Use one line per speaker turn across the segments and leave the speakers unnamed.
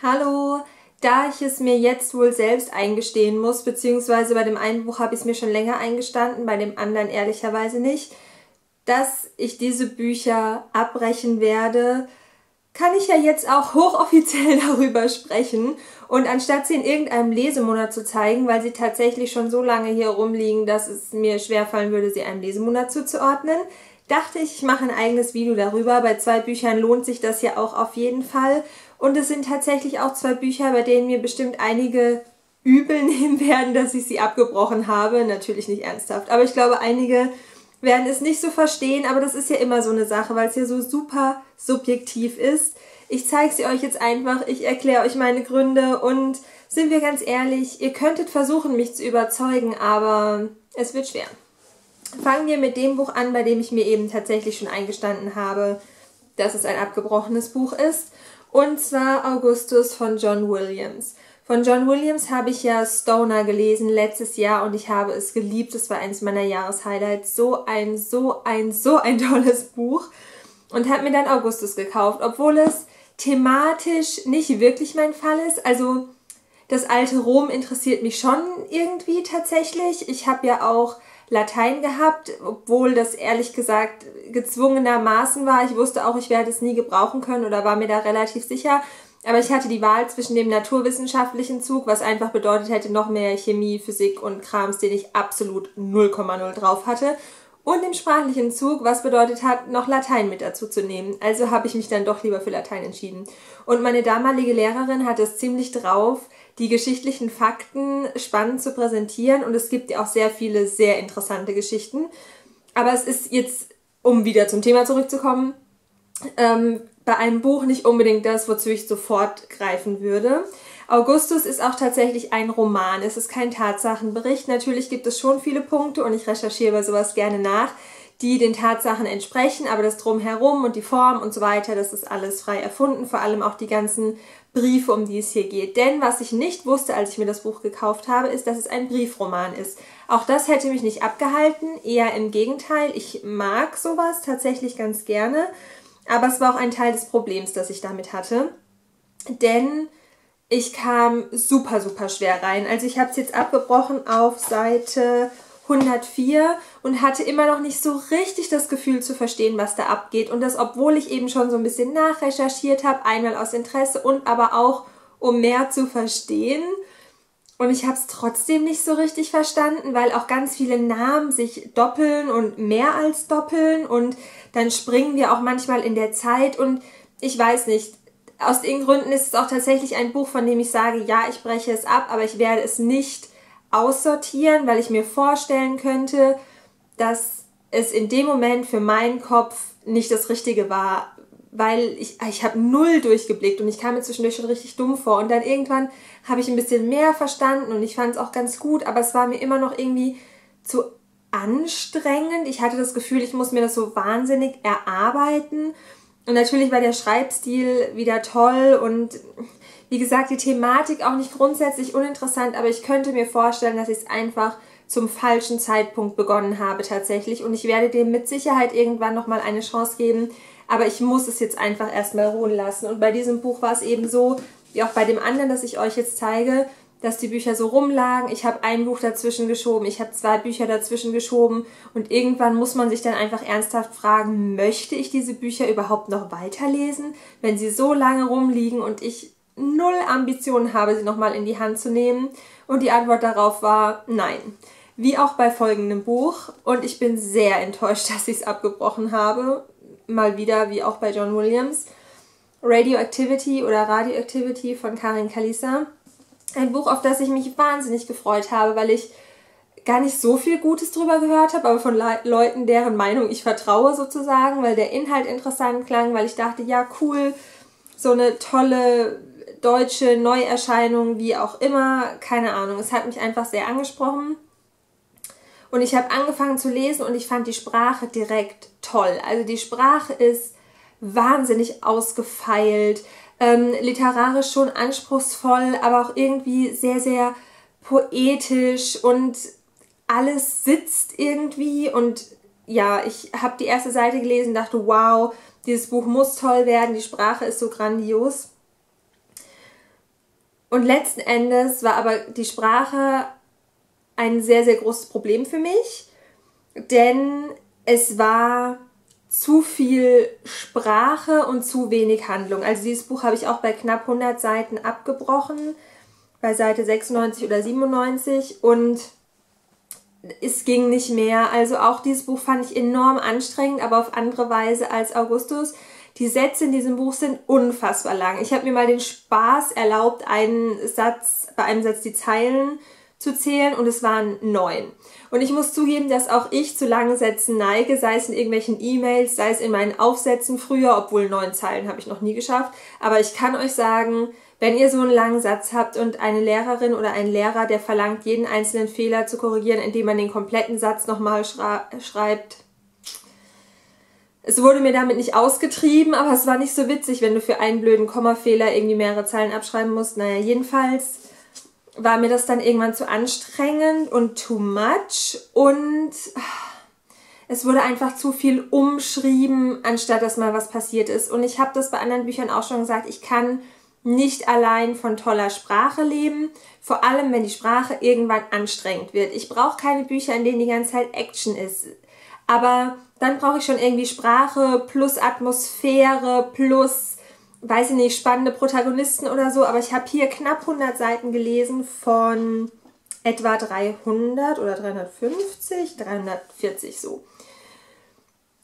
Hallo, da ich es mir jetzt wohl selbst eingestehen muss, beziehungsweise bei dem einen Buch habe ich es mir schon länger eingestanden, bei dem anderen ehrlicherweise nicht, dass ich diese Bücher abbrechen werde, kann ich ja jetzt auch hochoffiziell darüber sprechen. Und anstatt sie in irgendeinem Lesemonat zu zeigen, weil sie tatsächlich schon so lange hier rumliegen, dass es mir schwerfallen würde, sie einem Lesemonat zuzuordnen, dachte ich, ich mache ein eigenes Video darüber. Bei zwei Büchern lohnt sich das ja auch auf jeden Fall. Und es sind tatsächlich auch zwei Bücher, bei denen mir bestimmt einige übel nehmen werden, dass ich sie abgebrochen habe. Natürlich nicht ernsthaft. Aber ich glaube, einige werden es nicht so verstehen. Aber das ist ja immer so eine Sache, weil es ja so super subjektiv ist. Ich zeige sie euch jetzt einfach. Ich erkläre euch meine Gründe. Und sind wir ganz ehrlich, ihr könntet versuchen, mich zu überzeugen, aber es wird schwer. Fangen wir mit dem Buch an, bei dem ich mir eben tatsächlich schon eingestanden habe, dass es ein abgebrochenes Buch ist. Und zwar Augustus von John Williams. Von John Williams habe ich ja Stoner gelesen letztes Jahr und ich habe es geliebt. Es war eines meiner Jahreshighlights. So ein, so ein, so ein tolles Buch. Und habe mir dann Augustus gekauft, obwohl es thematisch nicht wirklich mein Fall ist. Also das alte Rom interessiert mich schon irgendwie tatsächlich. Ich habe ja auch Latein gehabt, obwohl das ehrlich gesagt gezwungenermaßen war. Ich wusste auch, ich werde es nie gebrauchen können oder war mir da relativ sicher. Aber ich hatte die Wahl zwischen dem naturwissenschaftlichen Zug, was einfach bedeutet hätte, noch mehr Chemie, Physik und Krams, den ich absolut 0,0 drauf hatte, und dem sprachlichen Zug, was bedeutet hat, noch Latein mit dazu zu nehmen. Also habe ich mich dann doch lieber für Latein entschieden. Und meine damalige Lehrerin hatte es ziemlich drauf, die geschichtlichen Fakten spannend zu präsentieren und es gibt ja auch sehr viele sehr interessante Geschichten. Aber es ist jetzt, um wieder zum Thema zurückzukommen, ähm, bei einem Buch nicht unbedingt das, wozu ich sofort greifen würde. Augustus ist auch tatsächlich ein Roman. Es ist kein Tatsachenbericht. Natürlich gibt es schon viele Punkte und ich recherchiere bei sowas gerne nach, die den Tatsachen entsprechen, aber das Drumherum und die Form und so weiter, das ist alles frei erfunden. Vor allem auch die ganzen Briefe, um die es hier geht. Denn was ich nicht wusste, als ich mir das Buch gekauft habe, ist, dass es ein Briefroman ist. Auch das hätte mich nicht abgehalten, eher im Gegenteil. Ich mag sowas tatsächlich ganz gerne, aber es war auch ein Teil des Problems, das ich damit hatte. Denn ich kam super, super schwer rein. Also ich habe es jetzt abgebrochen auf Seite 104 und hatte immer noch nicht so richtig das Gefühl zu verstehen, was da abgeht. Und das, obwohl ich eben schon so ein bisschen nachrecherchiert habe, einmal aus Interesse und aber auch, um mehr zu verstehen. Und ich habe es trotzdem nicht so richtig verstanden, weil auch ganz viele Namen sich doppeln und mehr als doppeln. Und dann springen wir auch manchmal in der Zeit. Und ich weiß nicht, aus den Gründen ist es auch tatsächlich ein Buch, von dem ich sage, ja, ich breche es ab, aber ich werde es nicht aussortieren, weil ich mir vorstellen könnte, dass es in dem Moment für meinen Kopf nicht das Richtige war, weil ich, ich habe null durchgeblickt und ich kam mir zwischendurch schon richtig dumm vor. Und dann irgendwann habe ich ein bisschen mehr verstanden und ich fand es auch ganz gut, aber es war mir immer noch irgendwie zu anstrengend. Ich hatte das Gefühl, ich muss mir das so wahnsinnig erarbeiten. Und natürlich war der Schreibstil wieder toll und wie gesagt, die Thematik auch nicht grundsätzlich uninteressant, aber ich könnte mir vorstellen, dass ich es einfach zum falschen Zeitpunkt begonnen habe tatsächlich und ich werde dem mit Sicherheit irgendwann nochmal eine Chance geben, aber ich muss es jetzt einfach erstmal ruhen lassen. Und bei diesem Buch war es eben so, wie auch bei dem anderen, das ich euch jetzt zeige, dass die Bücher so rumlagen. Ich habe ein Buch dazwischen geschoben, ich habe zwei Bücher dazwischen geschoben und irgendwann muss man sich dann einfach ernsthaft fragen, möchte ich diese Bücher überhaupt noch weiterlesen, wenn sie so lange rumliegen und ich null Ambitionen habe, sie nochmal in die Hand zu nehmen? Und die Antwort darauf war nein. Wie auch bei folgendem Buch. Und ich bin sehr enttäuscht, dass ich es abgebrochen habe. Mal wieder, wie auch bei John Williams. Radioactivity oder Radioactivity von Karin Kalisa. Ein Buch, auf das ich mich wahnsinnig gefreut habe, weil ich gar nicht so viel Gutes drüber gehört habe, aber von Le Leuten, deren Meinung ich vertraue sozusagen, weil der Inhalt interessant klang, weil ich dachte, ja cool, so eine tolle deutsche Neuerscheinung, wie auch immer, keine Ahnung. Es hat mich einfach sehr angesprochen. Und ich habe angefangen zu lesen und ich fand die Sprache direkt toll. Also die Sprache ist wahnsinnig ausgefeilt, ähm, literarisch schon anspruchsvoll, aber auch irgendwie sehr, sehr poetisch und alles sitzt irgendwie. Und ja, ich habe die erste Seite gelesen, dachte, wow, dieses Buch muss toll werden, die Sprache ist so grandios. Und letzten Endes war aber die Sprache ein sehr, sehr großes Problem für mich, denn es war zu viel Sprache und zu wenig Handlung. Also dieses Buch habe ich auch bei knapp 100 Seiten abgebrochen, bei Seite 96 oder 97 und es ging nicht mehr. Also auch dieses Buch fand ich enorm anstrengend, aber auf andere Weise als Augustus. Die Sätze in diesem Buch sind unfassbar lang. Ich habe mir mal den Spaß erlaubt, einen Satz, bei einem Satz die Zeilen zu zählen und es waren neun. Und ich muss zugeben, dass auch ich zu langen Sätzen neige, sei es in irgendwelchen E-Mails, sei es in meinen Aufsätzen früher, obwohl neun Zeilen habe ich noch nie geschafft. Aber ich kann euch sagen, wenn ihr so einen langen Satz habt und eine Lehrerin oder ein Lehrer, der verlangt, jeden einzelnen Fehler zu korrigieren, indem man den kompletten Satz nochmal schreibt, es wurde mir damit nicht ausgetrieben, aber es war nicht so witzig, wenn du für einen blöden Kommafehler irgendwie mehrere Zeilen abschreiben musst. Naja, jedenfalls war mir das dann irgendwann zu anstrengend und too much und es wurde einfach zu viel umschrieben, anstatt dass mal was passiert ist. Und ich habe das bei anderen Büchern auch schon gesagt, ich kann nicht allein von toller Sprache leben, vor allem wenn die Sprache irgendwann anstrengend wird. Ich brauche keine Bücher, in denen die ganze Zeit Action ist. Aber dann brauche ich schon irgendwie Sprache plus Atmosphäre plus, weiß ich nicht, spannende Protagonisten oder so. Aber ich habe hier knapp 100 Seiten gelesen von etwa 300 oder 350, 340 so.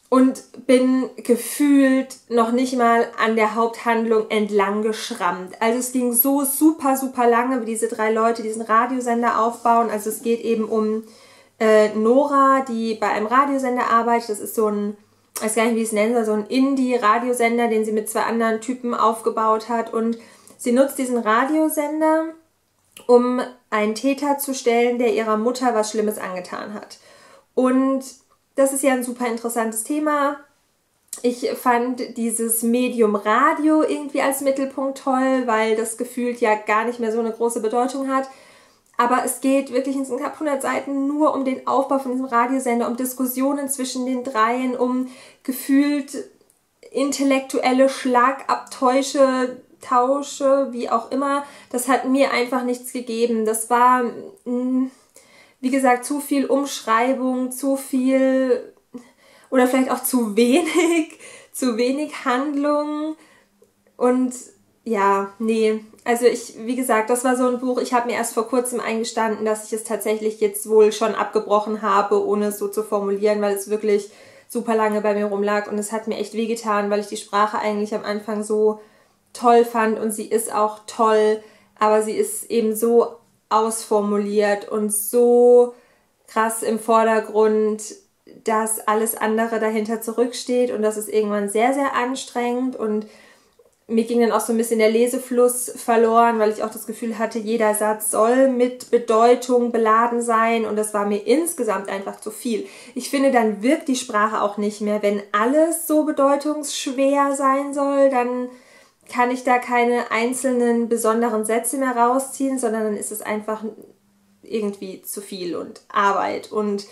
Und bin gefühlt noch nicht mal an der Haupthandlung entlang geschrammt. Also es ging so super, super lange, wie diese drei Leute diesen Radiosender aufbauen. Also es geht eben um äh, Nora, die bei einem Radiosender arbeitet. Das ist so ein, weiß gar nicht, wie ich es nennen soll, so ein Indie-Radiosender, den sie mit zwei anderen Typen aufgebaut hat. Und sie nutzt diesen Radiosender, um einen Täter zu stellen, der ihrer Mutter was Schlimmes angetan hat. Und das ist ja ein super interessantes Thema. Ich fand dieses Medium Radio irgendwie als Mittelpunkt toll, weil das gefühlt ja gar nicht mehr so eine große Bedeutung hat. Aber es geht wirklich in diesen knapp 100 Seiten nur um den Aufbau von diesem Radiosender, um Diskussionen zwischen den dreien, um gefühlt intellektuelle Schlagabtäusche, Tausche, wie auch immer. Das hat mir einfach nichts gegeben. Das war, mm, wie gesagt, zu viel Umschreibung, zu viel oder vielleicht auch zu wenig, zu wenig Handlung. Und ja, nee, also ich, wie gesagt, das war so ein Buch, ich habe mir erst vor kurzem eingestanden, dass ich es tatsächlich jetzt wohl schon abgebrochen habe, ohne es so zu formulieren, weil es wirklich super lange bei mir rumlag. Und es hat mir echt wehgetan, weil ich die Sprache eigentlich am Anfang so toll fand. Und sie ist auch toll, aber sie ist eben so ausformuliert und so krass im Vordergrund, dass alles andere dahinter zurücksteht. Und das ist irgendwann sehr, sehr anstrengend. Und mir ging dann auch so ein bisschen der Lesefluss verloren, weil ich auch das Gefühl hatte, jeder Satz soll mit Bedeutung beladen sein und das war mir insgesamt einfach zu viel. Ich finde, dann wirkt die Sprache auch nicht mehr. Wenn alles so bedeutungsschwer sein soll, dann kann ich da keine einzelnen besonderen Sätze mehr rausziehen, sondern dann ist es einfach irgendwie zu viel und Arbeit und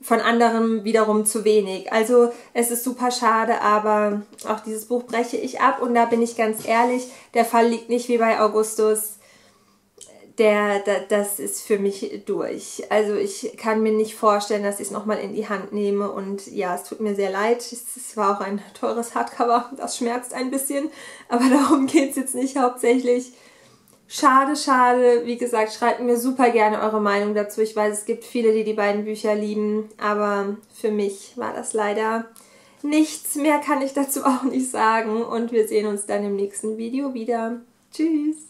von anderem wiederum zu wenig. Also es ist super schade, aber auch dieses Buch breche ich ab und da bin ich ganz ehrlich, der Fall liegt nicht wie bei Augustus. Der, der das ist für mich durch. Also ich kann mir nicht vorstellen, dass ich es nochmal in die Hand nehme und ja, es tut mir sehr leid. Es war auch ein teures Hardcover, das schmerzt ein bisschen, aber darum geht es jetzt nicht hauptsächlich. Schade, schade. Wie gesagt, schreibt mir super gerne eure Meinung dazu. Ich weiß, es gibt viele, die die beiden Bücher lieben, aber für mich war das leider nichts. Mehr kann ich dazu auch nicht sagen und wir sehen uns dann im nächsten Video wieder. Tschüss!